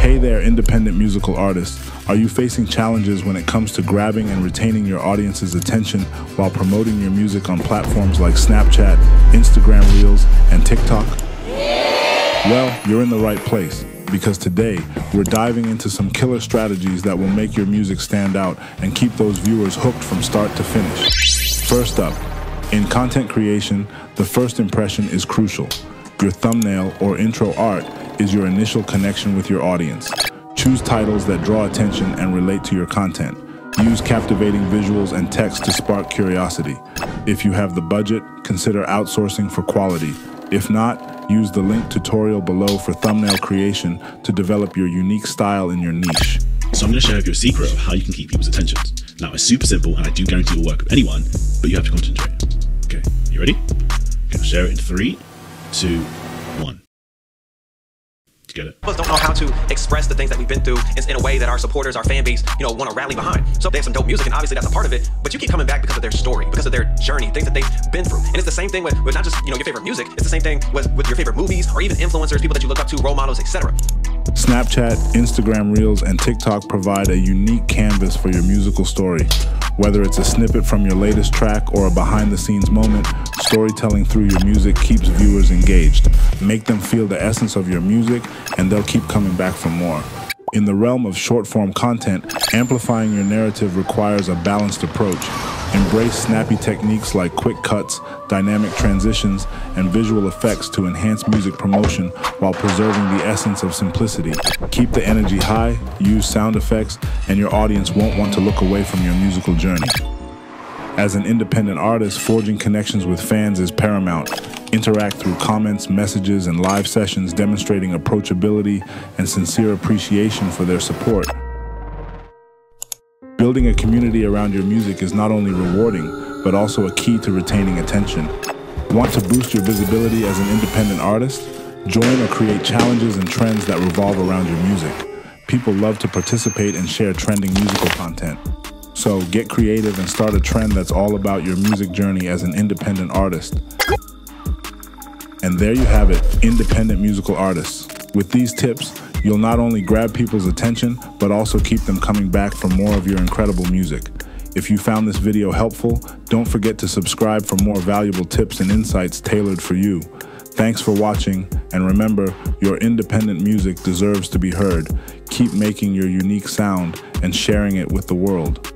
Hey there, independent musical artists. Are you facing challenges when it comes to grabbing and retaining your audience's attention while promoting your music on platforms like Snapchat, Instagram Reels, and TikTok? Well, you're in the right place because today we're diving into some killer strategies that will make your music stand out and keep those viewers hooked from start to finish. First up, in content creation, the first impression is crucial. Your thumbnail or intro art is your initial connection with your audience. Choose titles that draw attention and relate to your content. Use captivating visuals and text to spark curiosity. If you have the budget, consider outsourcing for quality. If not, use the link tutorial below for thumbnail creation to develop your unique style in your niche. So I'm going to share with you a secret of how you can keep people's attention. Now it's super simple and I do guarantee it will work with anyone, but you have to concentrate. Okay, you ready? Okay, I'll share it in three, two, one. Get it? Us don't know how to express the things that we've been through in, in a way that our supporters, our fan base, you know, want to rally behind. So they have some dope music, and obviously that's a part of it. But you keep coming back because of their story, because of their journey, things that they've been through. And it's the same thing with, with not just you know your favorite music. It's the same thing with, with your favorite movies or even influencers, people that you look up to, role models, etc. Snapchat, Instagram Reels, and TikTok provide a unique canvas for your musical story. Whether it's a snippet from your latest track or a behind the scenes moment, storytelling through your music keeps viewers engaged. Make them feel the essence of your music, and they'll keep coming back for more. In the realm of short form content, amplifying your narrative requires a balanced approach. Embrace snappy techniques like quick cuts, dynamic transitions, and visual effects to enhance music promotion while preserving the essence of simplicity. Keep the energy high, use sound effects, and your audience won't want to look away from your musical journey. As an independent artist, forging connections with fans is paramount. Interact through comments, messages, and live sessions demonstrating approachability and sincere appreciation for their support. Building a community around your music is not only rewarding, but also a key to retaining attention. Want to boost your visibility as an independent artist? Join or create challenges and trends that revolve around your music. People love to participate and share trending musical content. So get creative and start a trend that's all about your music journey as an independent artist. And there you have it, independent musical artists. With these tips, you'll not only grab people's attention, but also keep them coming back for more of your incredible music. If you found this video helpful, don't forget to subscribe for more valuable tips and insights tailored for you. Thanks for watching, and remember, your independent music deserves to be heard. Keep making your unique sound and sharing it with the world.